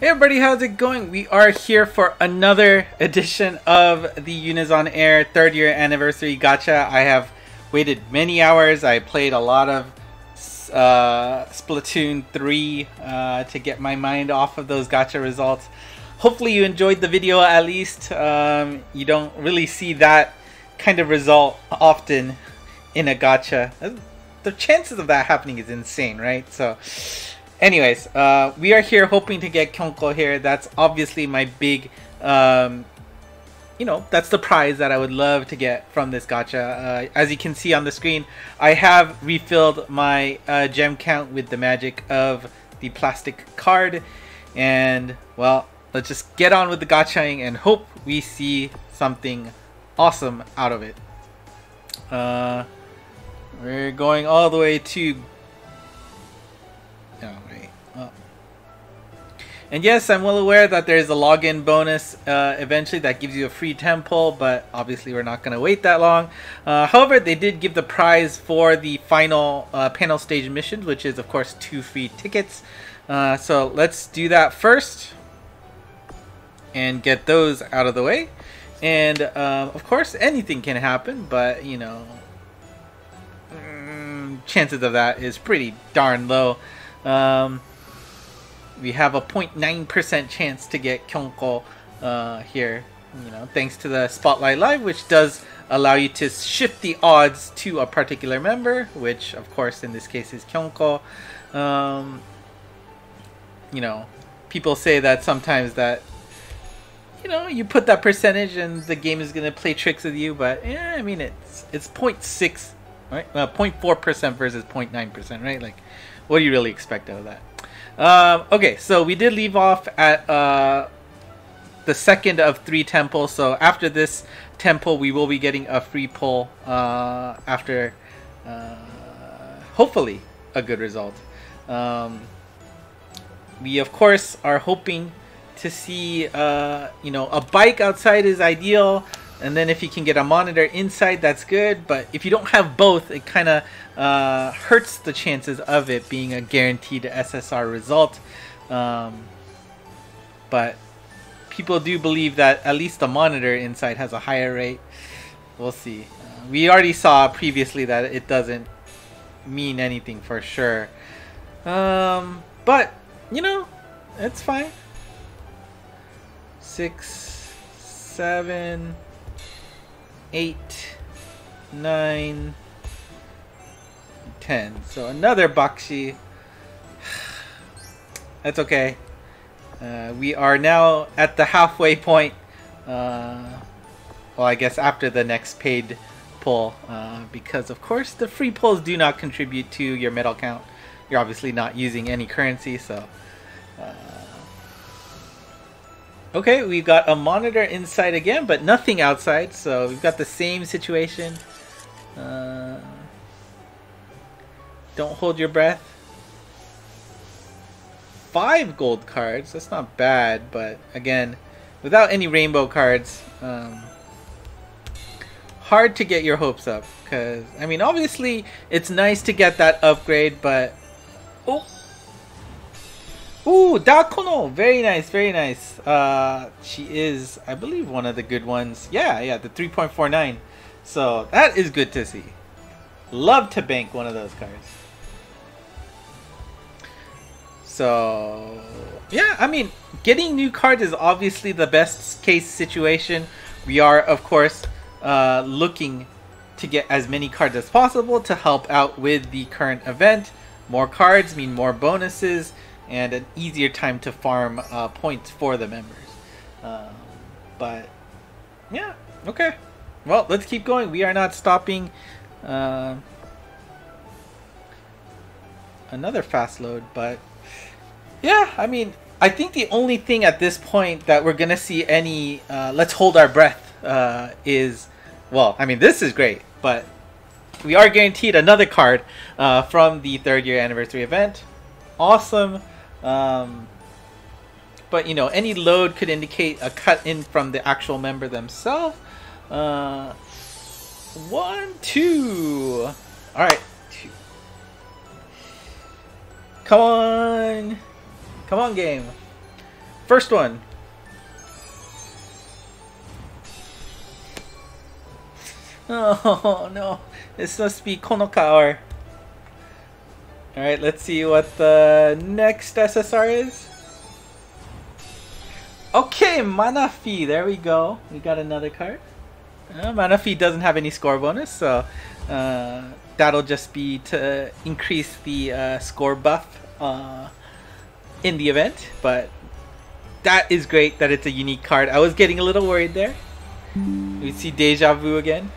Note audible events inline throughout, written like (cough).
Hey everybody, how's it going? We are here for another edition of the Unison Air third year anniversary gacha. I have waited many hours. I played a lot of uh, Splatoon 3 uh, to get my mind off of those gacha results. Hopefully you enjoyed the video at least. Um, you don't really see that kind of result often in a gacha. The chances of that happening is insane, right? So anyways, uh, we are here hoping to get Kyonko here. That's obviously my big, um, you know, that's the prize that I would love to get from this gacha. Uh, as you can see on the screen, I have refilled my uh, gem count with the magic of the plastic card. And, well, let's just get on with the gachaing and hope we see something awesome out of it. Uh, we're going all the way to And yes, I'm well aware that there's a login bonus uh, eventually that gives you a free temple, but obviously we're not going to wait that long. Uh, however, they did give the prize for the final uh, panel stage mission, which is of course two free tickets. Uh, so let's do that first and get those out of the way. And um, of course, anything can happen, but you know, mm, chances of that is pretty darn low. Um, we have a 0.9% chance to get Kyonko uh, here, you know, thanks to the Spotlight Live, which does allow you to shift the odds to a particular member, which of course in this case is Kyonko. Um, you know, people say that sometimes that you know you put that percentage and the game is gonna play tricks with you, but yeah, I mean it's it's 0.6, right? Uh, 0.4 percent versus 0.9 percent, right? Like, what do you really expect out of that? Um, okay, so we did leave off at uh, the second of three temples. So after this temple, we will be getting a free pull uh, after, uh, hopefully, a good result. Um, we of course are hoping to see, uh, you know, a bike outside is ideal. And then if you can get a monitor inside, that's good. But if you don't have both, it kind of uh, hurts the chances of it being a guaranteed SSR result. Um, but people do believe that at least the monitor inside has a higher rate. We'll see. Uh, we already saw previously that it doesn't mean anything for sure. Um, but, you know, it's fine. Six, seven, eight, nine, ten. So another Bakshi. (sighs) That's okay. Uh, we are now at the halfway point. Uh, well, I guess after the next paid pull. Uh, because, of course, the free pulls do not contribute to your medal count. You're obviously not using any currency, so... Uh, okay, we've got a monitor inside again, but nothing outside. So we've got the same situation. Uh, don't hold your breath. Five gold cards. That's not bad, but again, without any rainbow cards, um, hard to get your hopes up. Because, I mean, obviously, it's nice to get that upgrade, but... Oh! Ooh, Dakono! Very nice, very nice. Uh, she is, I believe, one of the good ones. Yeah, yeah, the 3.49. So, that is good to see. Love to bank one of those cards. So, yeah, I mean, getting new cards is obviously the best case situation. We are, of course, uh, looking to get as many cards as possible to help out with the current event. More cards mean more bonuses and an easier time to farm uh, points for the members. Um, but, yeah, okay. Well, let's keep going. We are not stopping. Uh, another fast load, but yeah, I mean, I think the only thing at this point that we're gonna see any uh, let's hold our breath uh, is, well, I mean, this is great, but we are guaranteed another card uh, from the third year anniversary event. Awesome. Um, but you know, any load could indicate a cut in from the actual member themselves. Uh, one, two. All right. Two. Come on. Come on, game. First one. (laughs) Oh no, this must be Konokawa. Alright, let's see what the next SSR is. Okay, Manaphy, there we go. We got another card. Uh, Manaphy doesn't have any score bonus, so uh, that'll just be to increase the uh, score buff uh, in the event. But that is great that it's a unique card. I was getting a little worried there. We see Deja Vu again.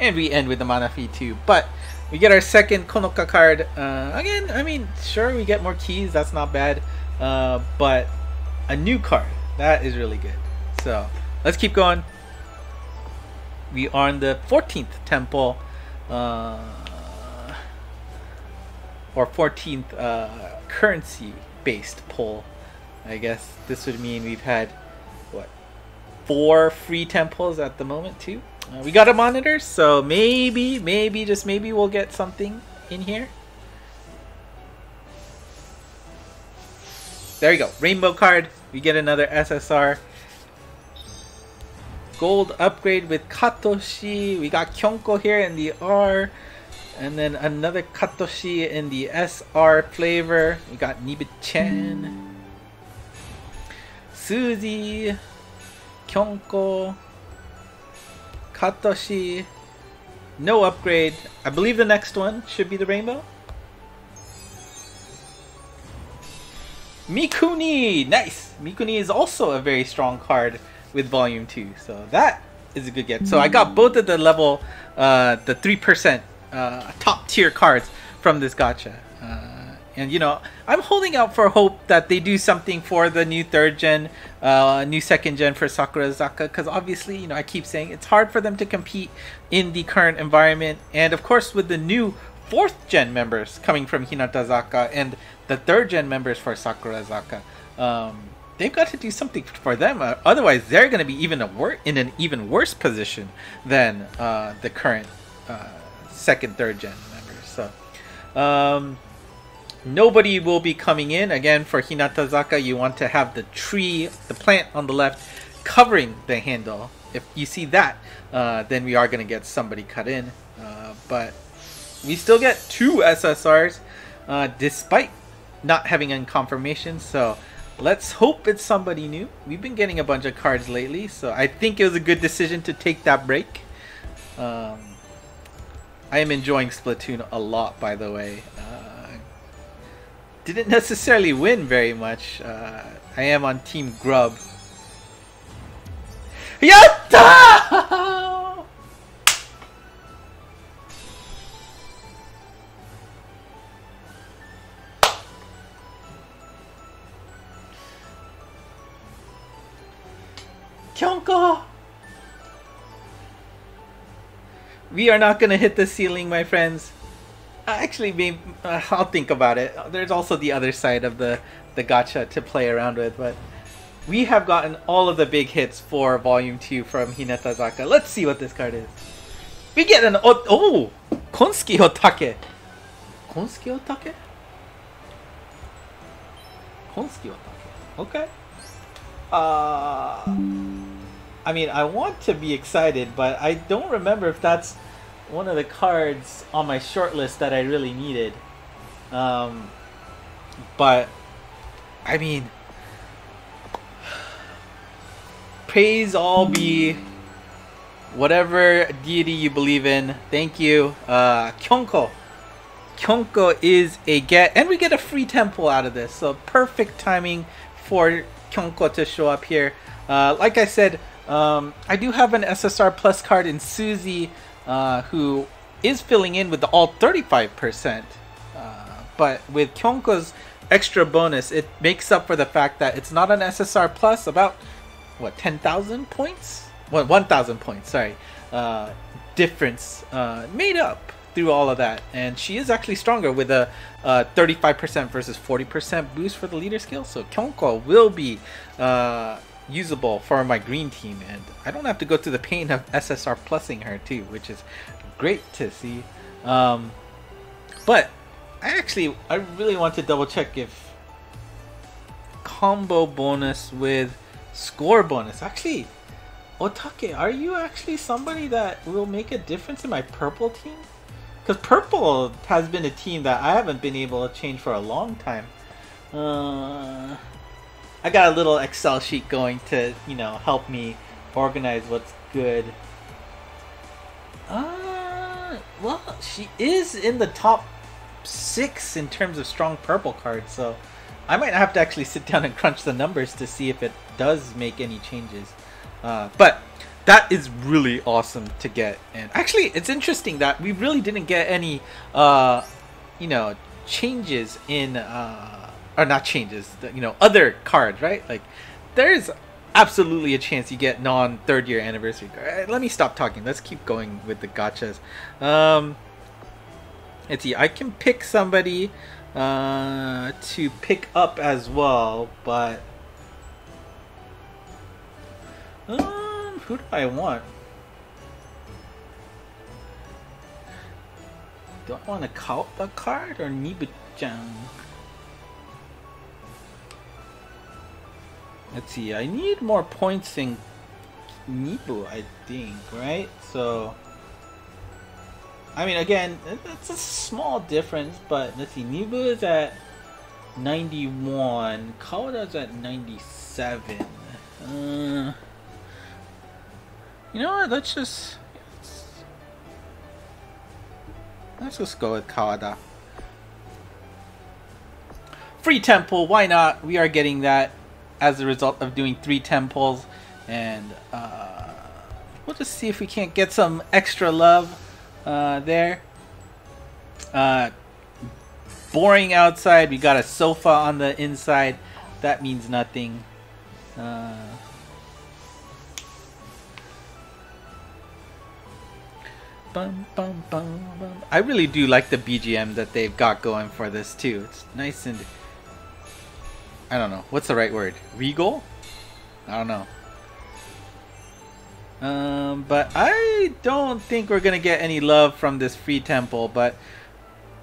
And we end with the mana fee too. But we get our second Konoka card. Uh, again, I mean, sure, we get more keys. That's not bad. Uh, but a new card. That is really good. So let's keep going. We are in the 14th temple. Uh, or 14th uh, currency based pull. I guess this would mean we've had what four free temples at the moment too. Uh, we got a monitor, so maybe, maybe, just maybe we'll get something in here. There you go, rainbow card. We get another SSR. Gold upgrade with Katoshi. We got Kyonko here in the R. And then another Katoshi in the SR flavor. We got Nibu-chan. Suzy. Kyonko. Katoshi. No upgrade. I believe the next one should be the rainbow. Mikuni! Nice! Mikuni is also a very strong card with Volume 2. So that is a good get. So I got both of the level, uh, the 3% uh, top tier cards from this gacha. And you know, I'm holding out for hope that they do something for the new third gen, uh, new second gen for Sakurazaka because obviously, you know, I keep saying it's hard for them to compete in the current environment, and of course, with the new fourth gen members coming from Hinatazaka and the third gen members for Sakurazaka, um, they've got to do something for them. Uh, otherwise, they're going to be even a wor- in an even worse position than uh, the current uh, second, third gen members. So, um, nobody will be coming in again for Hinatazaka. You want to have the tree, the plant on the left, covering the handle. If you see that, uh, then we are going to get somebody cut in. Uh, but we still get two SSRs, uh, despite not having any confirmation. So let's hope it's somebody new. We've been getting a bunch of cards lately, so I think it was a good decision to take that break. Um, I am enjoying Splatoon a lot, by the way. Uh, didn't necessarily win very much. Uh, I am on Team Grub. Yatta! Kyonko! We are not gonna hit the ceiling, my friends. Actually, maybe, uh, I'll think about it. There's also the other side of the, the gacha to play around with, but we have gotten all of the big hits for Volume 2 from Hinatazaka. Let's see what this card is. We get an... Oh! oh Konsuke Otake! Konsuke Otake? Konsuke Otake. Okay. Uh, I mean, I want to be excited, but I don't remember if that's one of the cards on my short list that I really needed. Um, but, I mean, praise all be whatever deity you believe in. Thank you. Uh, Kyonko. Kyonko is a get, and we get a free temple out of this. So perfect timing for Kyonko to show up here. Uh, like I said, um, I do have an SSR Plus card in Suzy, uh, who is filling in with the all 35%. Uh, but with Kyonko's extra bonus, it makes up for the fact that it's not an SSR Plus, about, what, 10,000 points? What, 1,000 points, sorry. Uh, difference uh, made up through all of that. And she is actually stronger with a uh, 35% versus 40% boost for the leader skill. So Kyonko will be uh, usable for my green team. And I don't have to go through the pain of SSR plusing her too, which is great to see. Um, but I actually, I really want to double check if combo bonus with score bonus. Actually, Otake, are you actually somebody that will make a difference in my purple team? Because purple has been a team that I haven't been able to change for a long time. Uh, I got a little Excel sheet going to, you know, help me organize what's good. Uh, well, she is in the top six in terms of strong purple cards, so I might have to actually sit down and crunch the numbers to see if it does make any changes. Uh, but that is really awesome to get. And actually, it's interesting that we really didn't get any, uh, you know, changes in, uh, or not changes, you know, other cards, right? Like, there's absolutely a chance you get non third year anniversary. Let me stop talking. Let's keep going with the gotchas. Um, let's see. I can pick somebody uh, to pick up as well, but um, who do I want? Do I want to count the card or Nibu-chan? Let's see, I need more points in Nibu, I think, right? So, I mean, again, it's a small difference, but let's see, Nibu is at 91, Kawada's at 97. Uh, you know what, let's just... Let's just go with Kawada. Free temple, why not? We are getting that as a result of doing three temples. And uh, we'll just see if we can't get some extra love uh, there. Uh, boring outside. We got a sofa on the inside. That means nothing. Uh, bum, bum, bum. I really do like the BGM that they've got going for this too. It's nice and I don't know. What's the right word? Regal? I don't know. Um, but I don't think we're gonna get any love from this free temple, but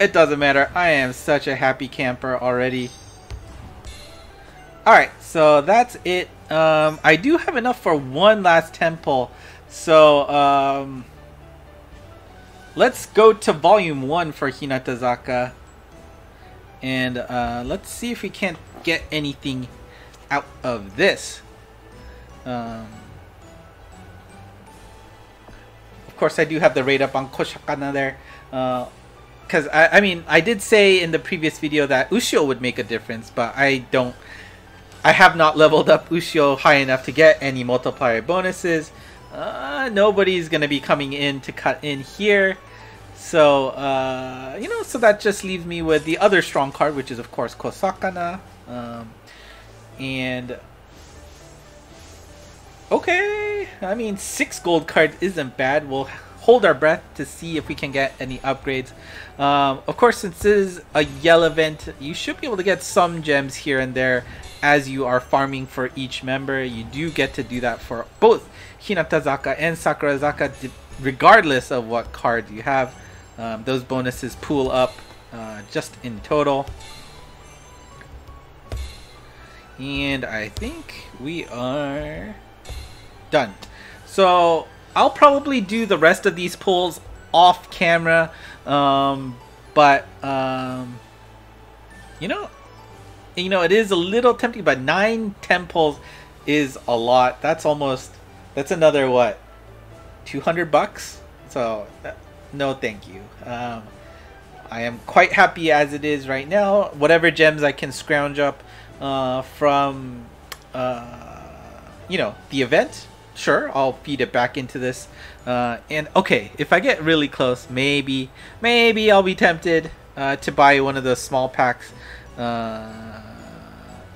it doesn't matter. I am such a happy camper already. Alright, so that's it. Um, I do have enough for one last temple. So, um, let's go to volume 1 for Hinatazaka. And uh, let's see if we can't get anything out of this. Um, of course, I do have the rate up on Kosakana there. Because, uh, I, I mean, I did say in the previous video that Ushio would make a difference, but I don't... I have not leveled up Ushio high enough to get any multiplier bonuses. Uh, nobody's going to be coming in to cut in here. So, uh, you know, so that just leaves me with the other strong card, which is, of course, Kosakana. Um, and okay, I mean six gold cards isn't bad. We'll hold our breath to see if we can get any upgrades. Um, of course, since this is a yell event, you should be able to get some gems here and there as you are farming for each member. You do get to do that for both Hinatazaka and Sakurazaka, regardless of what card you have. Um, those bonuses pool up uh, just in total. And I think we are done. So I'll probably do the rest of these pulls off camera. Um, but, um, you know, you know, it is a little tempting, but nine temples is a lot. That's almost, that's another, what, 200 bucks? So, uh, no thank you. Um, I am quite happy as it is right now. Whatever gems I can scrounge up uh, from uh, you know the event sure i'll feed it back into this uh, and okay if i get really close maybe maybe i'll be tempted uh, to buy one of those small packs uh,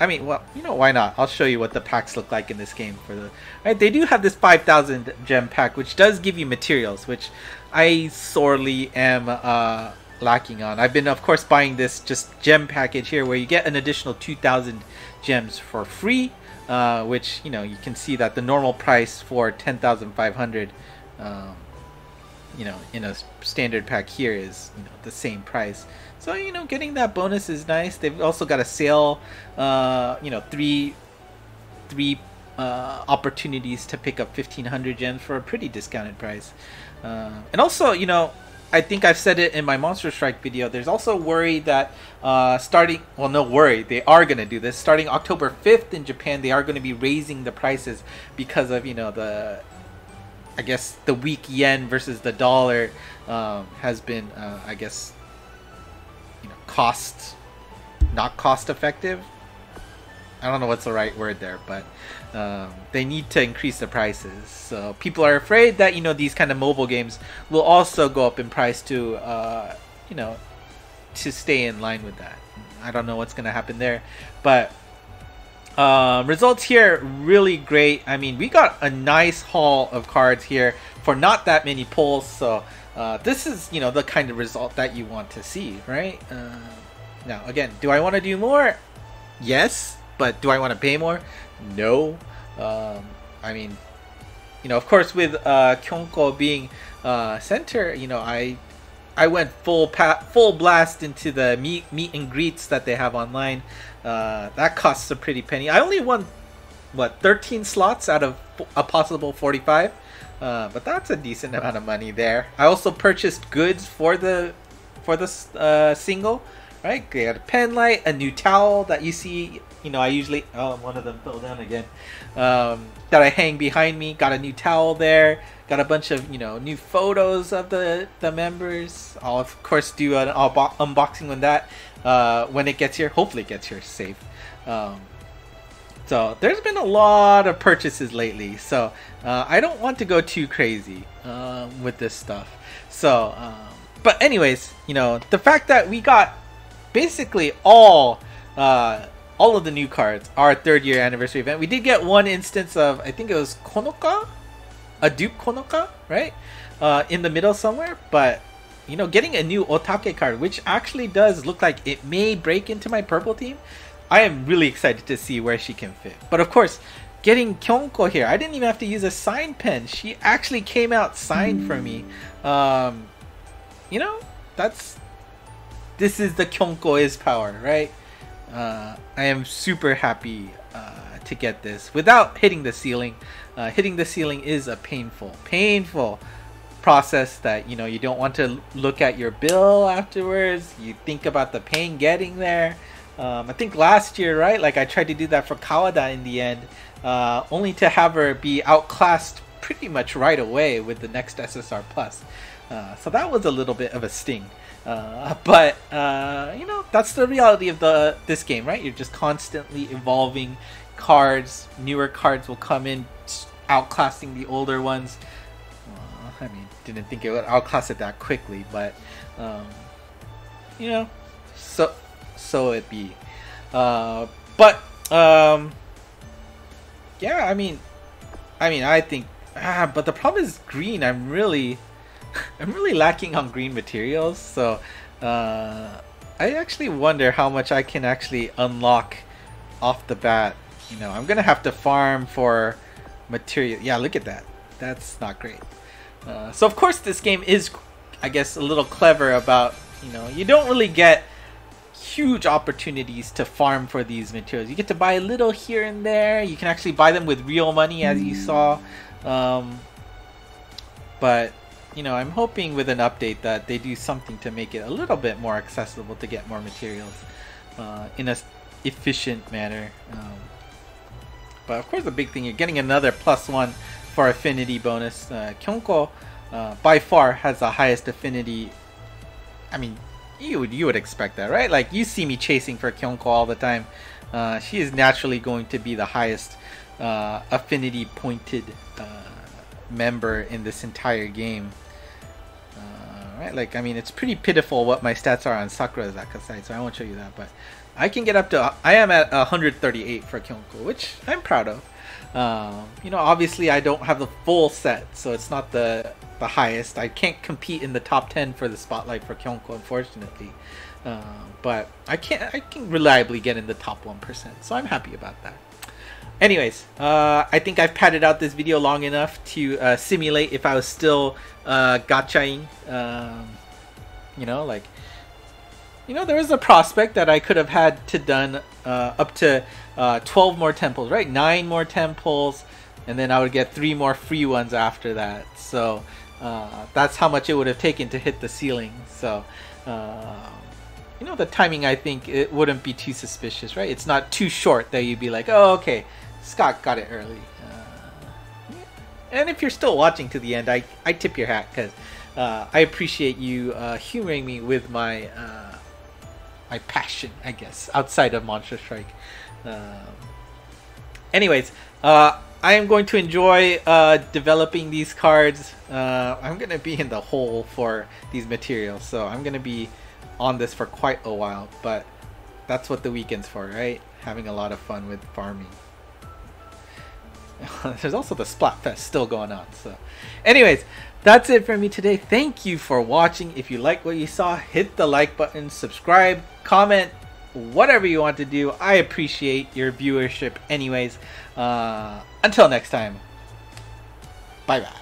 I mean, well, you know, why not? I'll show you what the packs look like in this game. For the right, they do have this 5,000 gem pack, which does give you materials, which I sorely am uh, lacking on. I've been, of course, buying this just gem package here where you get an additional 2,000 gems for free, uh, which, you know, you can see that the normal price for 10,500 um, you know, in a standard pack here is you know the same price. So you know, getting that bonus is nice. They've also got a sale, uh, you know, three, three uh, opportunities to pick up 1500 gems for a pretty discounted price. Uh, and also, you know, I think I've said it in my Monster Strike video. There's also worry that uh, starting, well, no worry, they are going to do this. Starting October 5th in Japan, they are going to be raising the prices because of, you know, the, I guess, the weak yen versus the dollar um, has been, uh, I guess, cost, not cost effective. I don't know what's the right word there, but um, they need to increase the prices. So people are afraid that you know these kind of mobile games will also go up in price to uh, you know to stay in line with that. I don't know what's gonna happen there, but uh, results here really great. I mean, we got a nice haul of cards here for not that many pulls. So uh, this is you know the kind of result that you want to see, right? Uh, now again, do I want to do more? Yes, but do I want to pay more? No. Um, I mean, you know, of course, with uh, Kyonko being uh, center, you know, I I went full pa- full blast into the meet meet and greets that they have online. Uh, that costs a pretty penny. I only won what 13 slots out of a possible 45. Uh, but that's a decent amount of money there. I also purchased goods for the for the uh, single, right? They got a pen light, a new towel that you see you know, I usually oh one of them fell down again. Um, that I hang behind me. Got a new towel there. Got a bunch of you know new photos of the the members. I'll of course do an unboxing on that uh, when it gets here. Hopefully, it gets here safe. Um, so there's been a lot of purchases lately. So uh, I don't want to go too crazy um, with this stuff. So, um, but anyways, you know the fact that we got basically all uh, all of the new cards are third year anniversary event. We did get one instance of I think it was Konoka, a dupe Konoka, right? Uh, in the middle somewhere, but you know, getting a new Otake card, which actually does look like it may break into my purple team. I am really excited to see where she can fit. But of course, getting Kyonko here, I didn't even have to use a sign pen. She actually came out signed for me. Um, you know, that's this is the Kyonko is power, right? uh, I am super happy uh, to get this without hitting the ceiling. Uh, hitting the ceiling is a painful, painful process that you know you don't want to look at your bill afterwards. You think about the pain getting there. Um, I think last year, right? Like I tried to do that for Kawada in the end, uh, only to have her be outclassed pretty much right away with the next SSR Plus. Uh, so that was a little bit of a sting. Uh, but uh, you know that's the reality of the this game, right? You're just constantly evolving cards. Newer cards will come in, outclassing the older ones. I mean, didn't think it would outclass it that quickly, but um, you know, so so it be. Uh, but um, yeah, I mean, I mean, I think. Ah, but the problem is green. I'm really (laughs) I'm really lacking on green materials, so uh, I actually wonder how much I can actually unlock off the bat. You know, I'm gonna have to farm for material. Yeah, look at that. That's not great. Uh, so of course this game is, I guess, a little clever about you know you don't really get huge opportunities to farm for these materials. You get to buy a little here and there. You can actually buy them with real money, as you saw. Um, but you know, I'm hoping with an update that they do something to make it a little bit more accessible to get more materials uh, in a efficient manner. Um, but of course, the big thing you're getting another plus one for affinity bonus. Uh, Kyonko uh, by far has the highest affinity. I mean, you would you would expect that, right? Like you see me chasing for Kyonko all the time. Uh, she is naturally going to be the highest uh, affinity pointed uh, member in this entire game. Uh, right, like I mean, it's pretty pitiful what my stats are on Sakura Zakasai, so I won't show you that. But I can get up to I am at 138 for Kyonko, which I'm proud of. Um, you know, obviously I don't have the full set, so it's not the the highest. I can't compete in the top 10 for the spotlight for Kyonko, unfortunately. Uh, but I can't, I can reliably get in the top one percent, so I'm happy about that. Anyways, uh, I think I've padded out this video long enough to uh, simulate if I was still uh, gachaing. Um, you know, like, you know, there was a prospect that I could have had to done uh, up to uh, 12 more temples, right? Nine more temples, and then I would get three more free ones after that. So uh, that's how much it would have taken to hit the ceiling. So. Uh, you know the timing I think it wouldn't be too suspicious, right? It's not too short that you'd be like, oh okay, Scott got it early. Uh, and if you're still watching to the end, I, I tip your hat because uh, I appreciate you uh, humoring me with my uh, my passion, I guess, outside of Monster Strike. Um, anyways, uh, I am going to enjoy uh, developing these cards. I'm going to be in the hole for these materials, so I'm going to be on this for quite a while, but that's what the weekend's for, right? Having a lot of fun with farming. (laughs) There's also the Splatfest still going on. So, anyways, that's it for me today. Thank you for watching. If you like what you saw, hit the like button, subscribe, comment, whatever you want to do. I appreciate your viewership, anyways. Uh, until next time, bye bye.